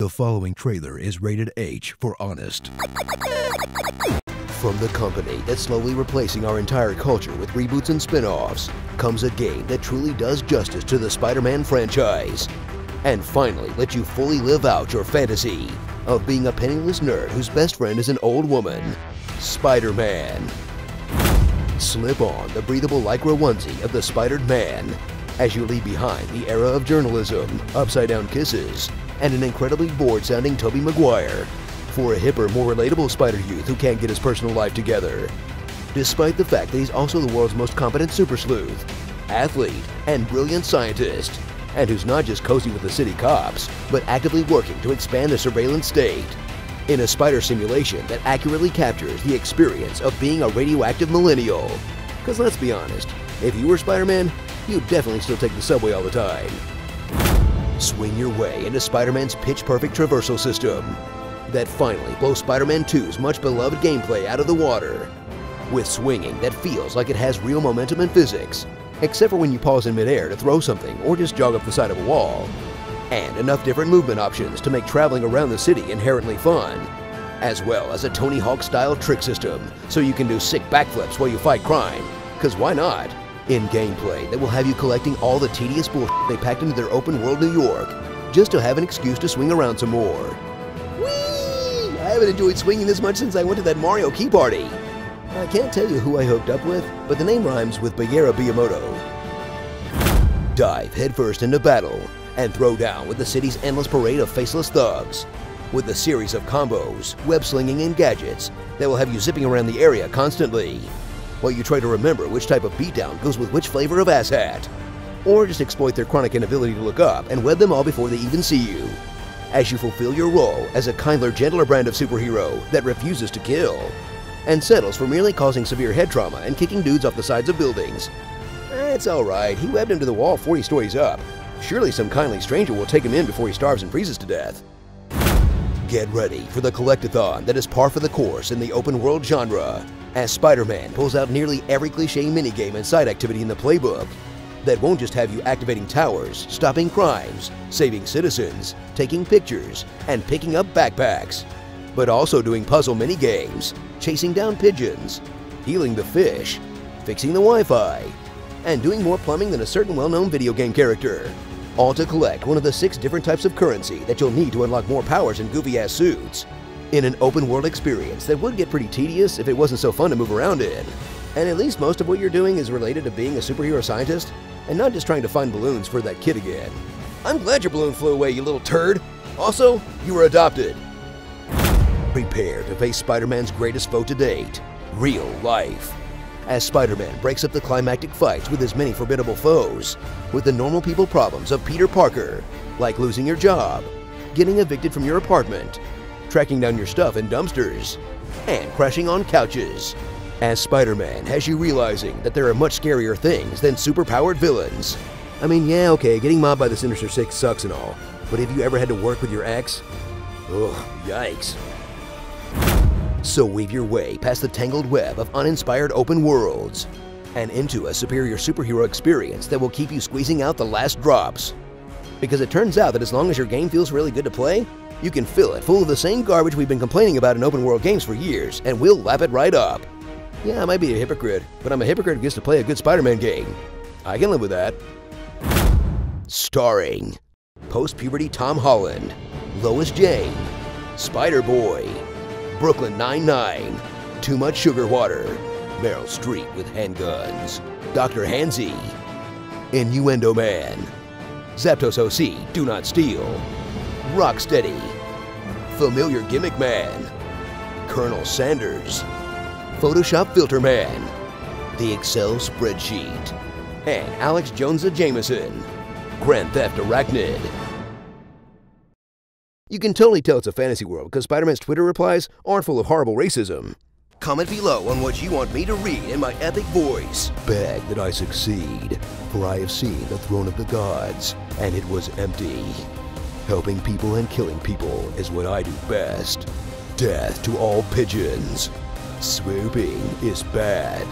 The following trailer is rated H for honest. From the company that's slowly replacing our entire culture with reboots and spin offs comes a game that truly does justice to the Spider Man franchise. And finally, let you fully live out your fantasy of being a penniless nerd whose best friend is an old woman Spider Man. Slip on the breathable lycra onesie of the Spidered Man as you leave behind the era of journalism, upside down kisses, and an incredibly bored sounding Tobey Maguire for a hipper, more relatable Spider Youth who can't get his personal life together. Despite the fact that he's also the world's most competent super sleuth, athlete, and brilliant scientist, and who's not just cozy with the city cops, but actively working to expand the surveillance state. In a spider simulation that accurately captures the experience of being a radioactive millennial. Because let's be honest, if you were Spider Man, you'd definitely still take the subway all the time. Swing your way into Spider Man's pitch perfect traversal system that finally blows Spider Man 2's much beloved gameplay out of the water. With swinging that feels like it has real momentum and physics, except for when you pause in midair to throw something or just jog up the side of a wall. And enough different movement options to make traveling around the city inherently fun. As well as a Tony Hawk style trick system so you can do sick backflips while you fight crime. Cause why not? In gameplay that will have you collecting all the tedious bullshit they packed into their open world New York just to have an excuse to swing around some more. Whee! I haven't enjoyed swinging this much since I went to that Mario Key Party. I can't tell you who I hooked up with, but the name rhymes with Bagheera Biyamoto. Dive headfirst into battle and throw down with the city's endless parade of faceless thugs. With a series of combos, web slinging, and gadgets that will have you zipping around the area constantly while you try to remember which type of beatdown goes with which flavor of asshat. Or just exploit their chronic inability to look up and web them all before they even see you. As you fulfill your role as a kinder, gentler brand of superhero that refuses to kill, and settles for merely causing severe head trauma and kicking dudes off the sides of buildings. It's alright, he webbed him to the wall 40 stories up. Surely some kindly stranger will take him in before he starves and freezes to death. Get ready for the collectathon that is par for the course in the open world genre as Spider-Man pulls out nearly every cliche minigame and side activity in the playbook that won't just have you activating towers, stopping crimes, saving citizens, taking pictures, and picking up backpacks, but also doing puzzle minigames, chasing down pigeons, healing the fish, fixing the Wi-Fi, and doing more plumbing than a certain well-known video game character. All to collect one of the six different types of currency that you'll need to unlock more powers and goofy-ass suits in an open world experience that would get pretty tedious if it wasn't so fun to move around in. And at least most of what you're doing is related to being a superhero scientist and not just trying to find balloons for that kid again. I'm glad your balloon flew away, you little turd. Also, you were adopted. Prepare to face Spider Man's greatest foe to date real life. As Spider Man breaks up the climactic fights with his many formidable foes, with the normal people problems of Peter Parker, like losing your job, getting evicted from your apartment, tracking down your stuff in dumpsters, and crashing on couches. As Spider-Man has you realizing that there are much scarier things than superpowered villains. I mean, yeah, okay, getting mobbed by the Sinister Six sucks and all, but have you ever had to work with your ex? Ugh, yikes. So weave your way past the tangled web of uninspired open worlds and into a superior superhero experience that will keep you squeezing out the last drops. Because it turns out that as long as your game feels really good to play, you can fill it full of the same garbage we've been complaining about in open world games for years, and we'll lap it right up. Yeah, I might be a hypocrite, but I'm a hypocrite who gets to play a good Spider Man game. I can live with that. Starring post puberty Tom Holland, Lois Jane, Spider Boy, Brooklyn Nine-Nine, Too Much Sugar Water, Meryl Streep with handguns, Dr. Handsy, Innuendo Man, Zapdos OC, Do Not Steal, Rocksteady, Familiar Gimmick Man, Colonel Sanders, Photoshop Filter Man, The Excel Spreadsheet, and Alex Jonah Jameson, Grand Theft Arachnid. You can totally tell it's a fantasy world because Spider-Man's Twitter replies aren't full of horrible racism. Comment below on what you want me to read in my epic voice. Beg that I succeed, for I have seen the throne of the gods, and it was empty. Helping people and killing people is what I do best. Death to all pigeons. Swooping is bad.